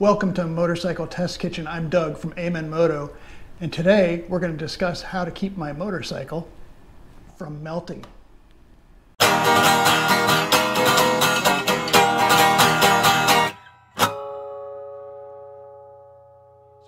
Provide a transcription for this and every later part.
Welcome to Motorcycle Test Kitchen. I'm Doug from Amen Moto, and today we're going to discuss how to keep my motorcycle from melting. So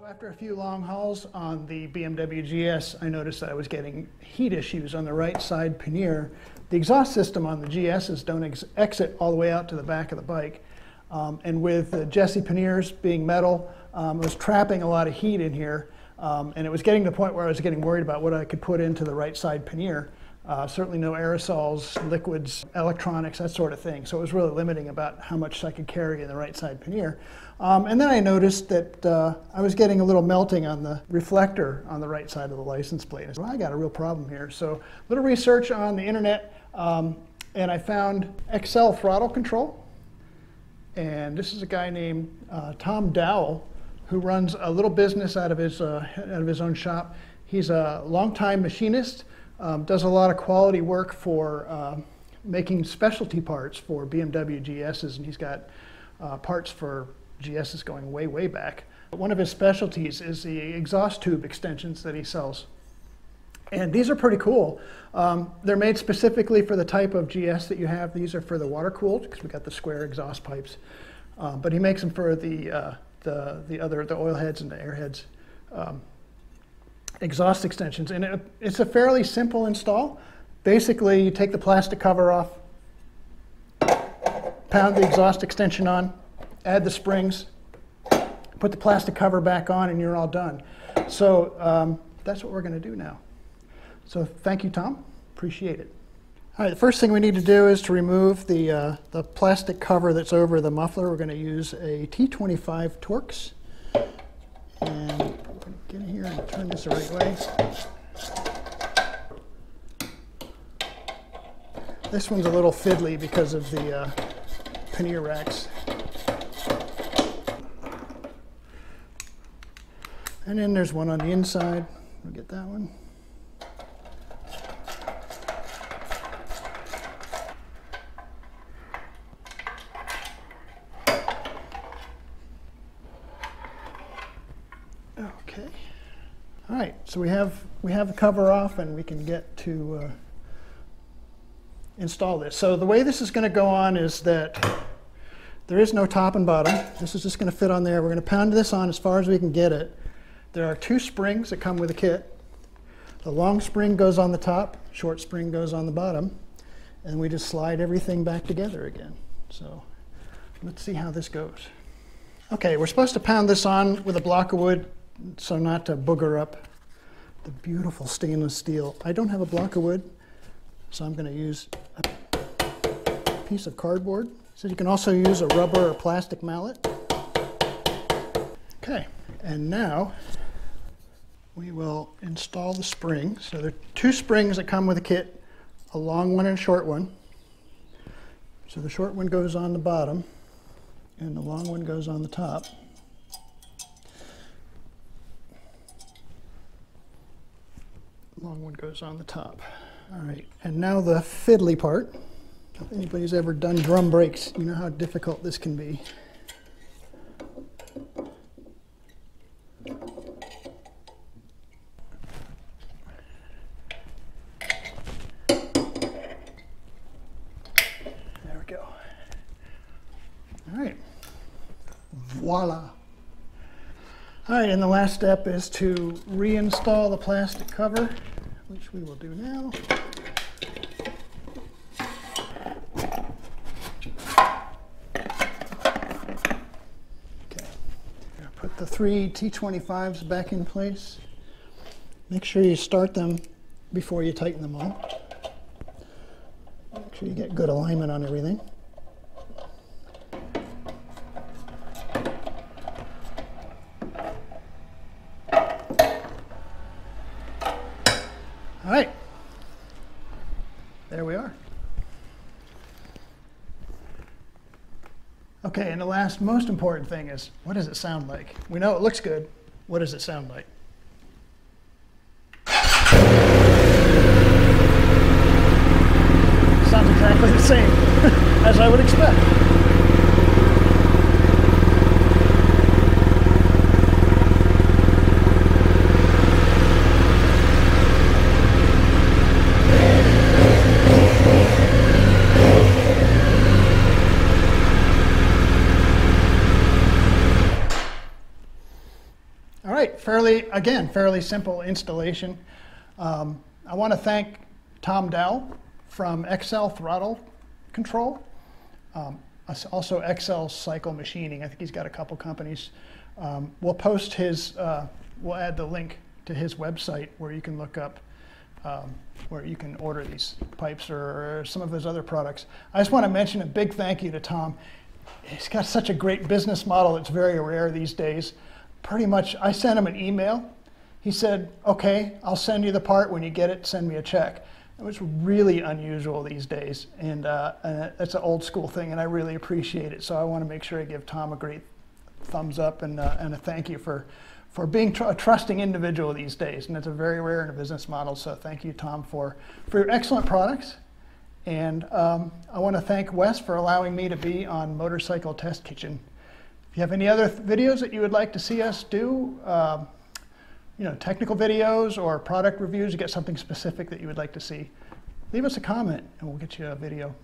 after a few long hauls on the BMW GS, I noticed that I was getting heat issues on the right side pannier. The exhaust system on the GSs don't ex exit all the way out to the back of the bike. Um, and with the GS panniers being metal, um, it was trapping a lot of heat in here. Um, and it was getting to the point where I was getting worried about what I could put into the right side pannier. Uh, certainly no aerosols, liquids, electronics, that sort of thing. So it was really limiting about how much I could carry in the right side pannier. Um, and then I noticed that uh, I was getting a little melting on the reflector on the right side of the license plate. I I got a real problem here. So a little research on the internet, um, and I found XL throttle control. And this is a guy named uh, Tom Dowell who runs a little business out of his, uh, out of his own shop. He's a longtime machinist um, does a lot of quality work for uh, making specialty parts for BMW GSs, and he's got uh, parts for GSs going way, way back. But one of his specialties is the exhaust tube extensions that he sells. And these are pretty cool. Um, they're made specifically for the type of GS that you have. These are for the water cooled because we got the square exhaust pipes. Uh, but he makes them for the, uh, the, the other, the oil heads and the air heads. Um, exhaust extensions. And it, it's a fairly simple install. Basically, you take the plastic cover off, pound the exhaust extension on, add the springs, put the plastic cover back on, and you're all done. So um, that's what we're going to do now. So thank you, Tom. Appreciate it. All right, the first thing we need to do is to remove the, uh, the plastic cover that's over the muffler. We're going to use a T25 Torx. And get in here and turn this the right way. This one's a little fiddly because of the uh, pannier racks. And then there's one on the inside. We'll get that one. All right, so we have, we have the cover off and we can get to uh, install this. So the way this is going to go on is that there is no top and bottom. This is just going to fit on there. We're going to pound this on as far as we can get it. There are two springs that come with the kit. The long spring goes on the top, short spring goes on the bottom, and we just slide everything back together again. So let's see how this goes. Okay, we're supposed to pound this on with a block of wood so not to booger up the beautiful stainless steel. I don't have a block of wood, so I'm going to use a piece of cardboard. So you can also use a rubber or plastic mallet. Okay, and now we will install the spring. So there are two springs that come with the kit, a long one and a short one. So the short one goes on the bottom, and the long one goes on the top. Long one goes on the top. All right, and now the fiddly part. If anybody's ever done drum brakes, you know how difficult this can be. There we go. All right, voila. All right, and the last step is to reinstall the plastic cover which we will do now. Okay, put the three T25s back in place. Make sure you start them before you tighten them on. Make sure you get good alignment on everything. All right. There we are. Okay, and the last most important thing is, what does it sound like? We know it looks good. What does it sound like? Sounds exactly the same as I would expect. Right, fairly, again, fairly simple installation. Um, I want to thank Tom Dell from XL Throttle Control, um, also XL Cycle Machining. I think he's got a couple companies. Um, we'll post his, uh, we'll add the link to his website where you can look up um, where you can order these pipes or, or some of his other products. I just want to mention a big thank you to Tom. He's got such a great business model that's very rare these days. Pretty much, I sent him an email. He said, Okay, I'll send you the part. When you get it, send me a check. It was really unusual these days, and, uh, and that's an old school thing, and I really appreciate it. So I want to make sure I give Tom a great thumbs up and, uh, and a thank you for, for being tr- a trusting individual these days. And it's a very rare in a business model. So thank you, Tom, for, for your excellent products. And um, I want to thank Wes for allowing me to be on Motorcycle Test Kitchen. If you have any other th- videos that you would like to see us do, um, you know, technical videos or product reviews, you get something specific that you would like to see, leave us a comment and we'll get you a video.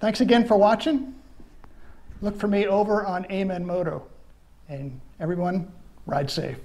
Thanks again for watching. Look for me over on Amen Moto. And everyone, ride safe.